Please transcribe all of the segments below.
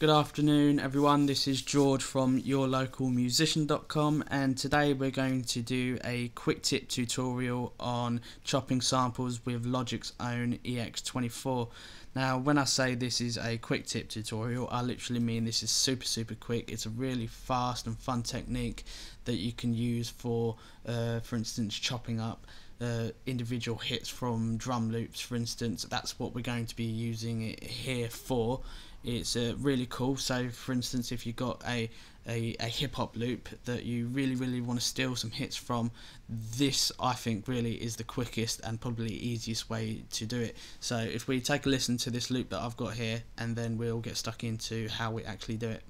Good afternoon, everyone. This is George from yourlocalmusician.com, and today we're going to do a quick tip tutorial on chopping samples with Logic's own EXS24. Now, when I say this is a quick tip tutorial, I literally mean this is super, super quick. It's a really fast and fun technique that you can use for, uh, for instance, chopping up uh, individual hits from drum loops, for instance. That's what we're going to be using it here for it's uh, really cool. So, for instance, if you've got a, a, a hip hop loop that you really, really want to steal some hits from, this I think really is the quickest and probably easiest way to do it. So, if we take a listen to this loop that I've got here, and then we'll get stuck into how we actually do it.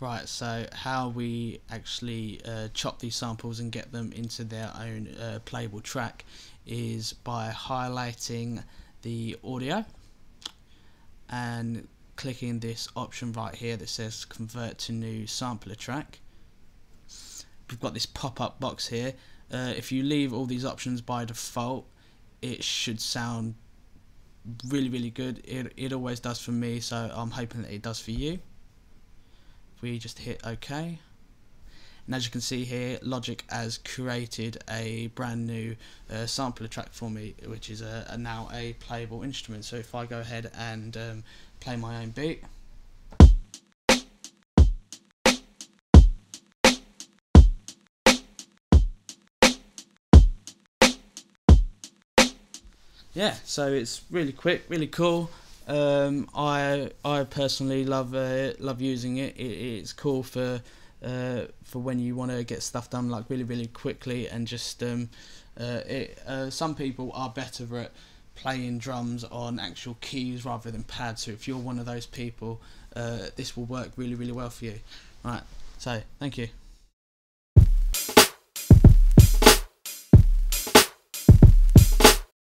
Right, so how we actually uh, chop these samples and get them into their own uh, playable track is by highlighting the audio and clicking this option right here that says convert to new sampler track. We've got this pop-up box here. Uh, if you leave all these options by default, it should sound really, really good. It, it always does for me, so I'm hoping that it does for you we just hit OK. And as you can see here Logic has created a brand new uh, sampler track for me which is a, a, now a playable instrument. So if I go ahead and um, play my own beat. Yeah so it's really quick really cool um, I I personally love uh, love using it. it. It's cool for uh, for when you want to get stuff done like really really quickly and just um, uh, it, uh, some people are better at playing drums on actual keys rather than pads. So if you're one of those people, uh, this will work really really well for you. Right. So thank you.